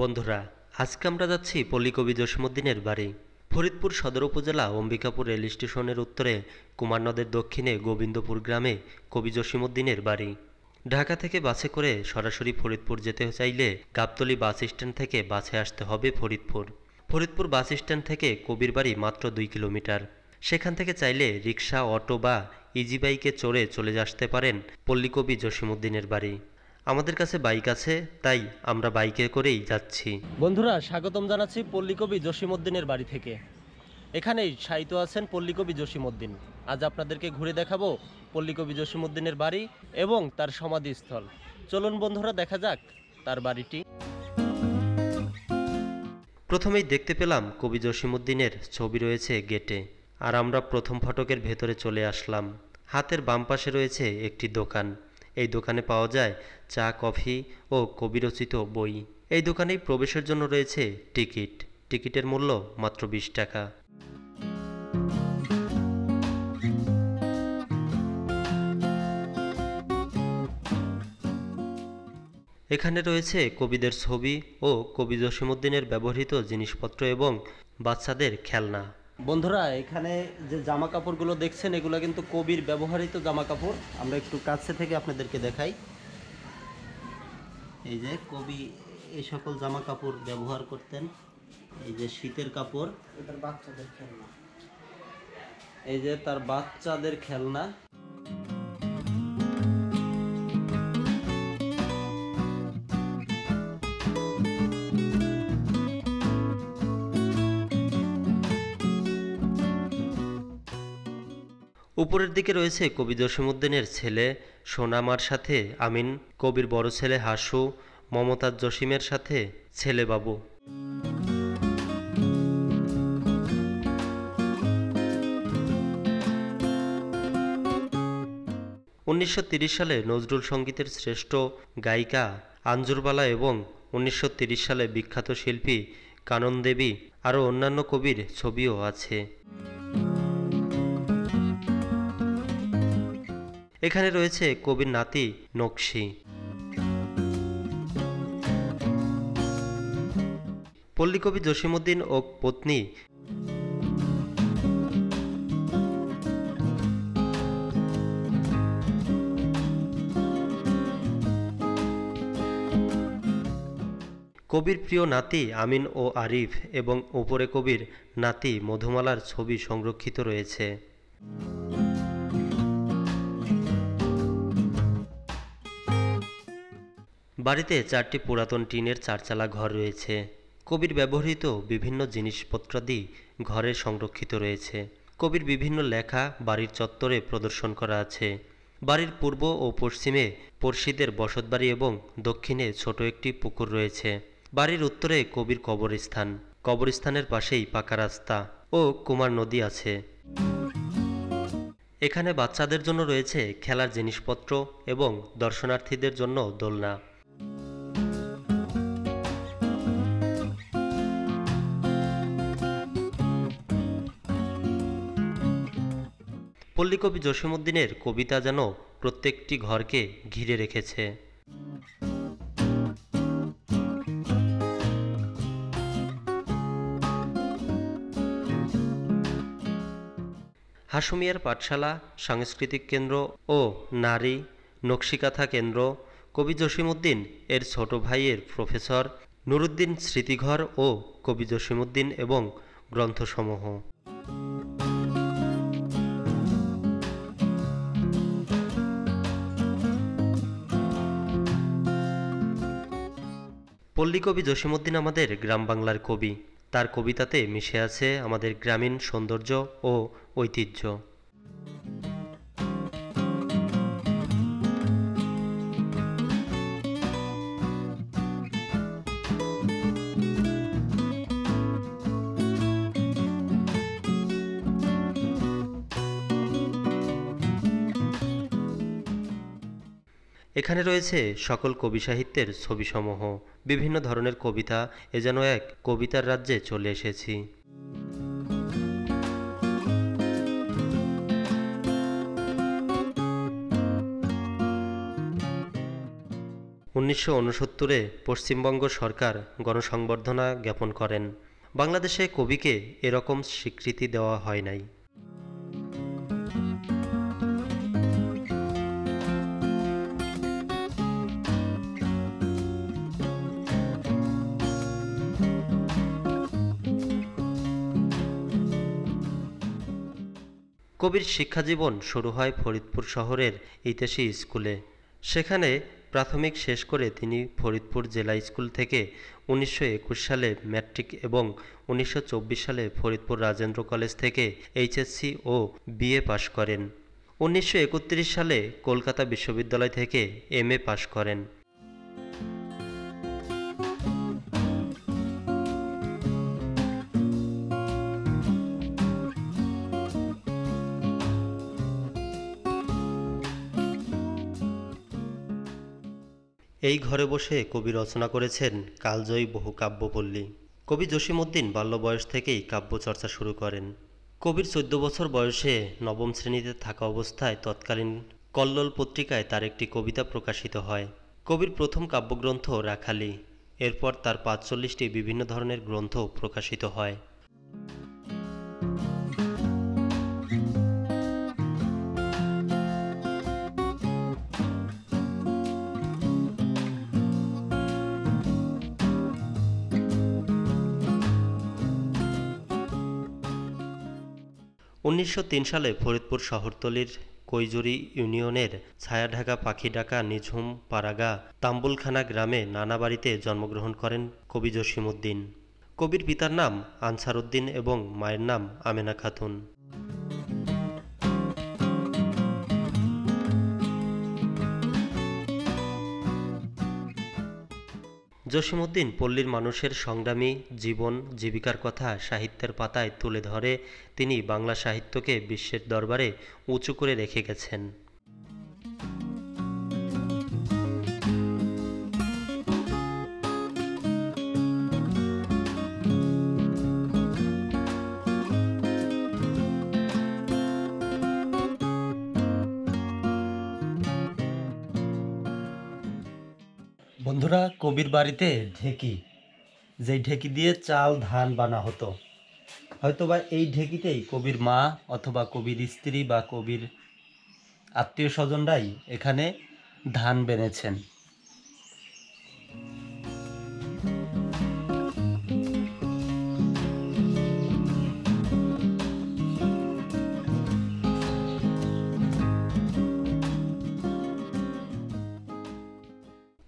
বন্ধুরা, আজকে আমরা যাচ্ছি পল্লী কবি জসীমউদ্দিনের বাড়ি। ফরিদপুর সদর উপজেলা অম্বিকাপুর রেল স্টেশনের উত্তরে কুমার নদের দক্ষিণে গোবিন্দপুর গ্রামে কবি জসিমুদ্দিনের বাড়ি। ঢাকা থেকে বাসে করে সরাসরি ফরিদপুর যেতে চাইলে গাবতলী বাস স্ট্যান্ড থেকে বাসে আসতে হবে ফরিদপুর। ফরিদপুর বাস স্ট্যান্ড থেকে কবির বাড়ি মাত্র দুই কিলোমিটার। সেখান থেকে চাইলে রিক্সা, অটো বা ইজি বাইকে চড়ে চলে আসতে পারেন পল্লীকবি জসিমুদ্দিনের বাড়ি। আমাদের কাছে বাইক আছে তাই আমরা বাইকে করেই যাচ্ছি। বন্ধুরা স্বাগতম জানাচ্ছি পল্লীকবি জসীমউদ্দিনের বাড়ি থেকে। এখানেই সাহিত্য আছেন পল্লীকবি জসীমউদ্দিন। আজ আপনাদেরকে ঘুরে দেখাবো পল্লীকবি জসীমউদ্দিনের বাড়ি এবং তার সমাধিস্থল। চলুন বন্ধুরা দেখা যাক তার বাড়িটি। প্রথমেই দেখতে পেলাম কবি জসীমউদ্দিনের ছবি রয়েছে গেটে আর আমরা প্রথম ফটকের ভেতরে চলে আসলাম। হাতের বাম পাশে রয়েছে একটি দোকান। এই দোকানে পাওয়া যায় চা, কফি ও কবিরচিত বই। এই দোকানেই প্রবেশের জন্য রয়েছে টিকিট। টিকিটের মূল্য মাত্র বিশ টাকা। এখানে রয়েছে কবিদের ছবি ও কবি জসীমউদ্দিনের ব্যবহৃত জিনিসপত্র এবং বাচ্চাদের খেলনা। বন্ধুরা এখানে যে জামা কাপড়গুলো দেখছেন এগুলো কিন্তু কবির ব্যবহৃত জামা কাপড় আমরা একটু কাছে থেকে আপনাদেরকে দেখাই। এই যে কবি এই সকল জামা কাপড় ব্যবহার করতেন। এই যে শীতের কাপড়। এটার বাচ্চাদের খেলনা। এই যে তার বাচ্চাদের খেলনা। উপরের দিকে রয়েছে কবি জসীমউদ্দিনের ছেলে সোনামার সাথে আমিন, কবির বড় ছেলে হাসু, মমতাজ জসিমের সাথে ছেলে বাবু। উনিশশো সালে নজরুল সঙ্গীতের শ্রেষ্ঠ গায়িকা আঞ্জুরবালা এবং উনিশশো সালে বিখ্যাত শিল্পী কানন দেবী আরও অন্যান্য কবির ছবিও আছে। এখানে রয়েছে কবির নাতি নকশি। পল্লীকবি জসীমউদ্দিন ও পত্নী কবির প্রিয় নাতি আমিন ও আরিফ এবং ওপরে কবির নাতি মধুমালার ছবি সংরক্ষিত রয়েছে। বাড়িতে চারটি পুরাতন টিনের চারচালা ঘর রয়েছে। কবির ব্যবহৃত বিভিন্ন জিনিসপত্রাদি ঘরে সংরক্ষিত রয়েছে। কবির বিভিন্ন লেখা বাড়ির চত্বরে প্রদর্শন করা আছে। বাড়ির পূর্ব ও পশ্চিমে পড়শিদের বসতবাড়ি এবং দক্ষিণে ছোট একটি পুকুর রয়েছে। বাড়ির উত্তরে কবির কবরস্থান। কবরস্থানের পাশেই পাকা রাস্তা ও কুমার নদী আছে। এখানে বাচ্চাদের জন্য রয়েছে খেলার জিনিসপত্র এবং দর্শনার্থীদের জন্য দোলনা। পল্লীকবি জসীমউদ্দিনের কবিতা যেন প্রত্যেকটি ঘরকে ঘিরে রেখেছে। হাসুমিয়ার পাঠশালা, সাংস্কৃতিক কেন্দ্র ও নারী নকশিকাথা কেন্দ্র, কবি জসীমউদ্দিন এর ছোট ভাইয়ের প্রফেসর নুরুদ্দিন স্মৃতিঘর ও কবি জসীমউদ্দিন এবং গ্রন্থসমূহ। পল্লীকবি জসীমউদ্দিন আমাদের গ্রাম বাংলার কবি। তার কবিতাতে মিশে আছে আমাদের গ্রামীণ সৌন্দর্য ও ঐতিহ্য। এখানে রয়েছে সকল কবি সাহিত্যের ছবিসমূহ। বিভিন্ন ধরনের কবিতা, এ যেন এক কবিতার রাজ্যে চলে এসেছি। উনিশশো উনসত্তরে পশ্চিমবঙ্গ সরকার গণসংবর্ধনা জ্ঞাপন করেন। বাংলাদেশে কবিকে এরকম স্বীকৃতি দেওয়া হয় নাই। কবির শিক্ষাজীবন শুরু হয় ফরিদপুর শহরের ইতিহাসী স্কুলে। সেখানে প্রাথমিক শেষ করে তিনি ফরিদপুর জেলা স্কুল থেকে উনিশশো একুশ সালে ম্যাট্রিক এবং উনিশশো চব্বিশ সালে ফরিদপুর রাজেন্দ্র কলেজ থেকে এইচএসসি ও বিএ পাশ করেন। উনিশশো একত্রিশ সালে কলকাতা বিশ্ববিদ্যালয় থেকে এমএ পাশ করেন। এই ঘরে বসে কবি রচনা করেছেন কালজয়ী বহু কাব্যপল্লী। কবি জসিমউদ্দিন বাল্য বয়স থেকেই কাব্যচর্চা শুরু করেন। কবির চোদ্দ বছর বয়সে নবম শ্রেণীতে থাকা অবস্থায় তৎকালীন কল্লোল পত্রিকায় তার একটি কবিতা প্রকাশিত হয়। কবির প্রথম কাব্যগ্রন্থ রাখালি। এরপর তার পাঁচচল্লিশটি বিভিন্ন ধরনের গ্রন্থ প্রকাশিত হয়। উনিশশো তিন সালে ফরিদপুর শহরতলির কৈজুরি ইউনিয়নের ছায়াঢাকা পাখিডাকা নিঝুম পাড়াগা তাম্বুলখানা গ্রামে নানা বাড়িতে জন্মগ্রহণ করেন কবি জসিমউদ্দিন। কবির পিতার নাম আনসার উদ্দিন এবং মায়ের নাম আমেনা খাতুন। জসিমউদ্দিন পল্লীর মানুষের সংগ্রামী জীবন, জীবিকার কথা সাহিত্যের পাতায় তুলে ধরে তিনি বাংলা সাহিত্যকে বিশ্বের দরবারে উঁচু করে রেখে গেছেন। বন্ধুরা, কবির বাড়িতে ঢেকি। যেই ঢেকি দিয়ে চাল, ধান বানা হতো। হয়তোবা এই ঢেকিতেই কবির মা অথবা কবির স্ত্রী বা কবির আত্মীয় স্বজনরাই এখানে ধান বেনেছেন।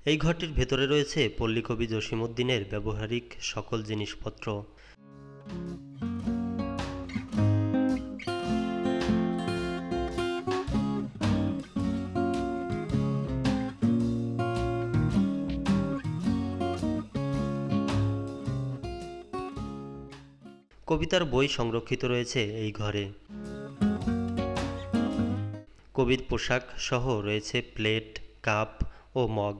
এই ঘরটির ভেতরে রয়েছে পল্লীকবি জসিমউদ্দিনের ব্যবহারিক সকল জিনিসপত্র। কবিতার বই সংরক্ষিত রয়েছে এই ঘরে। কবির পোশাক সহ রয়েছে প্লেট, কাপ ও মগ।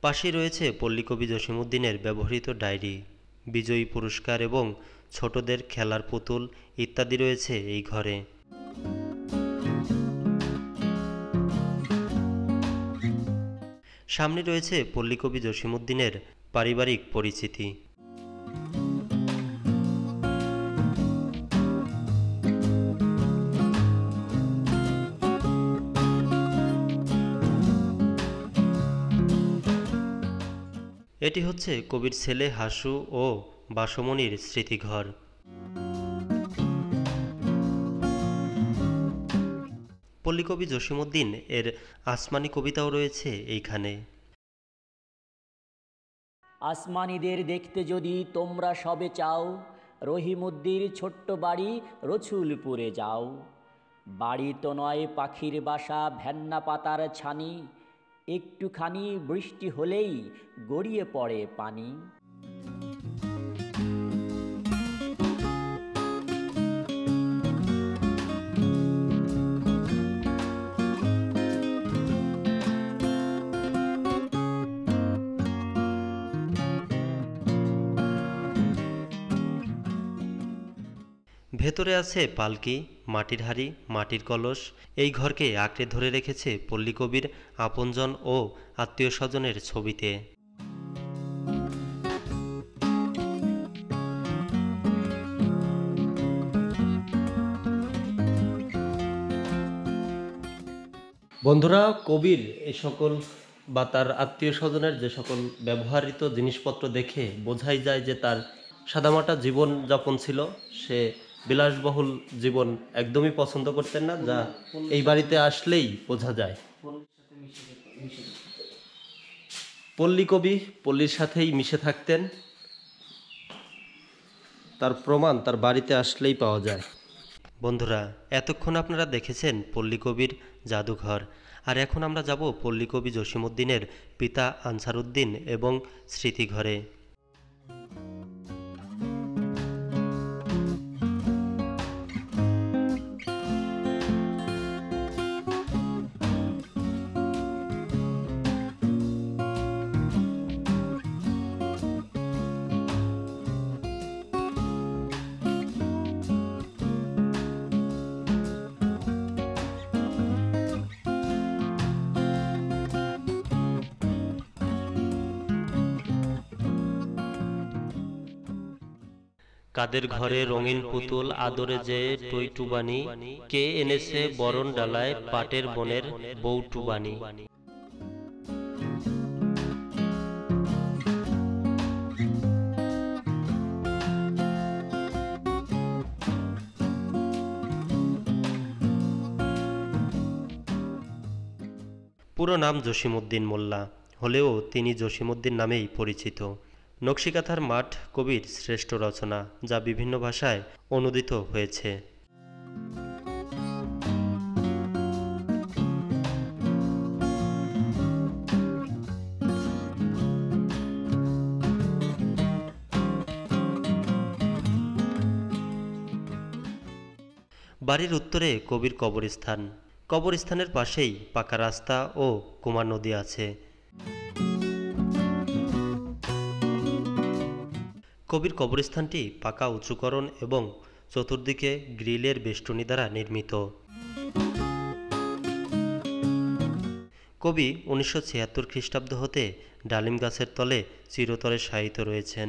পাশে রয়েছে পল্লীকবি জসিমউদ্দিনের ব্যবহৃত ডায়েরি, বিজয়ী পুরস্কার এবং ছোটদের খেলার পুতুল ইত্যাদি রয়েছে এই ঘরে। সামনে রয়েছে পল্লীকবি জসিমউদ্দিনের পারিবারিক পরিচিতি। এটি হচ্ছে কবির ছেলে হাসু ও বাসমণির স্মৃতিঘর। পল্লীকবি জসিমউদ্দিন এর আসমানি কবিতাও রয়েছে এইখানে। আসমানিদের দেখতে যদি তোমরা সবে চাও, রহিমুদ্দির ছোট্ট বাড়ি রছুলপুরে যাও। বাড়ি তো নয় পাখির বাসা ভ্যান্না পাতার ছানি একটুখানি বৃষ্টি হলেই গড়িয়ে পড়ে পানি। ভেতরে আছে পালকি, মাটির হাড়ি, মাটির কলস। এই ঘরকে আঁকড়ে ধরে রেখেছে পল্লী কবির, আপনজন ও আত্মীয় স্বজনের ছবিতে। বন্ধুরা, কবির এ সকল বা তার আত্মীয় স্বজনের যে সকল ব্যবহৃত জিনিসপত্র দেখে বোঝাই যায় যে তার সাদামাটা জীবন যাপন ছিল। সে বিলাসবহুল জীবন একদমই পছন্দ করতেন না, যা এই বাড়িতে আসলেই বোঝা যায়। পল্লী কবি পল্লীর সাথেই মিশে থাকতেন। তার প্রমাণ তার বাড়িতে আসলেই পাওয়া যায়। বন্ধুরা, এতক্ষণ আপনারা দেখেছেন পল্লী কবির জাদুঘর। আর এখন আমরা যাব পল্লী কবি জসিমুদ্দিনের পিতা আনসারুদ্দিন এবং স্মৃতিঘরে। কাদের ঘরে রঙিন পুতুল, আদরে যে টইটুবানি কে এনেছে বরণ ডালায় পাটের বনের বৌটুবানি পুরো নাম জসিমউদ্দিন মোল্লা, হলেও তিনি জসিমউদ্দিন নামেই পরিচিত। নকশিকাথার মাঠ কবির শ্রেষ্ঠ রচনা, যা বিভিন্ন ভাষায় অনুদিত হয়েছে। বাড়ির উত্তরে কবির কবরস্থান। কবরস্থানের পাশেই পাকা রাস্তা ও কুমার নদী আছে। কবির কবরস্থানটি পাকা উঁচুকরণ এবং চতুর্দিকে গ্রিলের বেষ্টনী দ্বারা নির্মিত। কবি উনিশশো ছিয়াত্তর খ্রিস্টাব্দ হতে ডালিম গাছের তলে চিরতরে শায়িত রয়েছেন।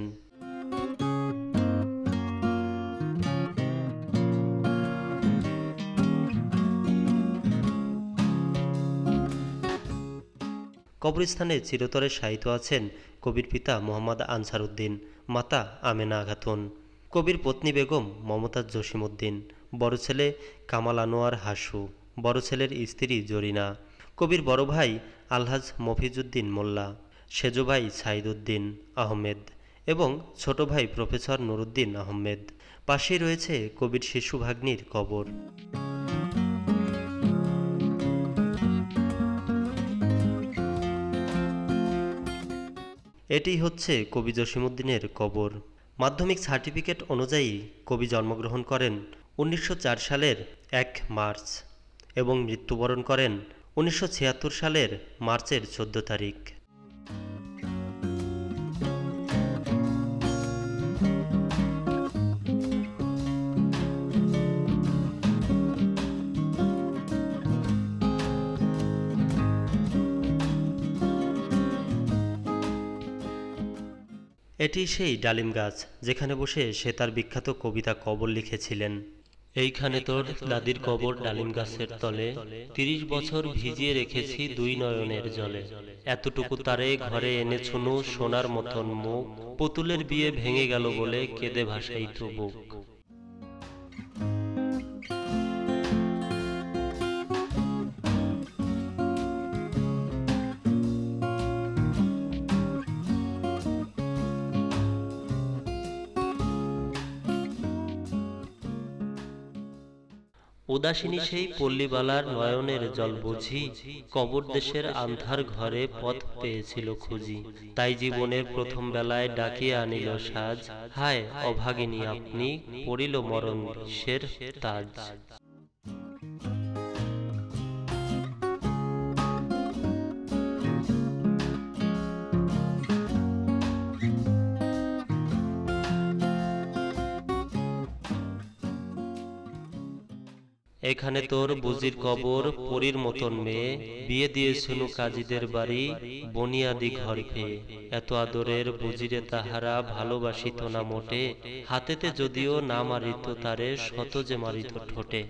কবরস্থানে চিরতরে শায়িত আছেন কবির পিতা মোহাম্মদ আনসার উদ্দিন মাতা আমেনা খাতুন কবির পত্নী বেগম মমতাজ জসিমউদ্দিন, বড় ছেলে কামাল আনোয়ার হাসু, বড় ছেলের স্ত্রী জরিনা, কবির বড় ভাই আলহাজ মফিজুদ্দিন মোল্লা, সেজ ভাই সাইদুদ্দিন আহমেদ এবং ছোট ভাই প্রফেসর নুরুদ্দিন আহমেদ। পাশেই রয়েছে কবির শিশু ভাগ্নির কবর। এটি হচ্ছে কবি জসিমুদ্দিনের কবর। মাধ্যমিক সার্টিফিকেট অনুযায়ী কবি জন্মগ্রহণ করেন উনিশশো চার সালের এক মার্চ এবং মৃত্যুবরণ করেন উনিশশো ছিয়াত্তর সালের মার্চের চোদ্দ তারিখ। এটি সেই ডালিম গাছ যেখানে বসে সে তার বিখ্যাত কবিতা কবর লিখেছিলেন। এইখানে তোর দাদির কবর ডালিম গাছের তলে তিরিশ বছর ভিজিয়ে রেখেছি দুই নয়নের জলে। এতটুকু তারে ঘরে এনে ছুনু সোনার মতন মুখ। পুতুলের বিয়ে ভেঙে গেল বলে কেঁদে ভাসাই বুক উদাসিনী সেই পল্লীবালার নয়নের জল বুঝি, কবর দেশের আন্ধার ঘরে পথ পেয়েছিল খুঁজি। তাই জীবনের প্রথম বেলায় ডাকিয়ে আনিল সাজ, হায় অভাগিনী, আপনি পড়িল মরণ বিশ্বের তাজ। এখানে তোর বুজির কবর পরীর মতন মেয়ে। বিয়ে দিয়েছিল কাজীদের বাড়ি বনিয়াদি ঘর পেয়ে। এত আদরের বুজিরে তাহারা ভালোবাসিত না মোটে। হাতেতে যদিও না মারিত তারে শত যে মারিত ঠোঁটে।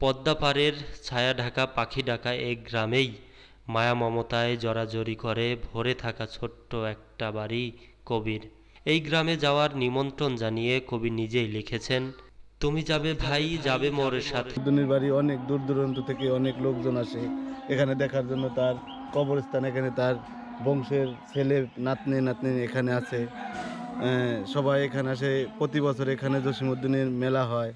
পদ্মা পাড়ের ছায়া ঢাকা পাখি ডাকা এই গ্রামেই মায়া মমতায় জড়াজড়ি করে ভরে থাকা ছোট্ট একটা বাড়ি। কবির। এই গ্রামে যাওয়ার নিমন্ত্রণ জানিয়ে কবি নিজেই লিখেছেন, তুমি যাবে ভাই, যাবে মোর সাথে। দুনির বাড়ি অনেক দূর দূরান্ত থেকে অনেক লোকজন আসে। এখানে দেখার জন্য তার কবরস্থান, এখানে তার বংশের ছেলে, নাতনি নাতনি এখানে আছে। সবাই এখানে আসে। প্রতি বছর এখানে জসিমুদ্দিনের মেলা হয়।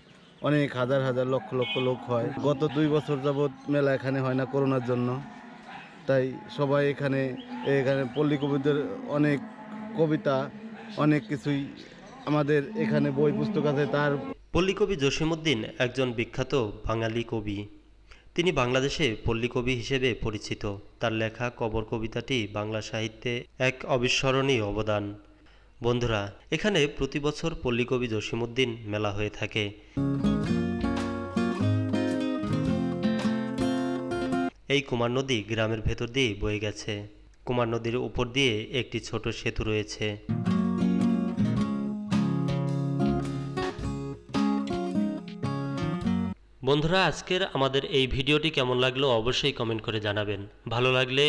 অনেক হাজার হাজার লক্ষ লক্ষ লোক হয়। গত দুই বছর যাবৎ মেলা এখানে হয় না করোনার জন্য। তাই সবাই এখানে এখানে পল্লী কবিদের অনেক কবিতা, অনেক কিছুই আমাদের এখানে বই, পুস্তক আছে, তার পল্লীকবি জসিমুদ্দিন একজন বিখ্যাত বাঙালি কবি। তিনি বাংলাদেশে পল্লীকবি হিসেবে পরিচিত। তার লেখা কবর কবিতাটি বাংলা সাহিত্যে এক অবিস্মরণীয় অবদান। বন্ধুরা, এখানে প্রতি বছর পল্লীকবি জসিমুদ্দিন মেলা হয়ে থাকে। এই কুমার নদী গ্রামের ভেতর দিয়ে বয়ে গেছে। কুমার নদীর উপর দিয়ে একটি ছোট সেতু রয়েছে। বন্ধুরা, আজকের আমাদের এই ভিডিওটি কেমন লাগল অবশ্যই কমেন্ট করে জানাবেন। ভালো লাগলে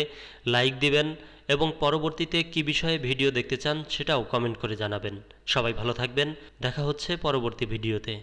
লাইক দিবেন এবং পরবর্তীতে কি বিষয়ে ভিডিও দেখতে চান সেটাও কমেন্ট করে জানাবেন। সবাই ভালো থাকবেন। দেখা হচ্ছে পরবর্তী ভিডিওতে।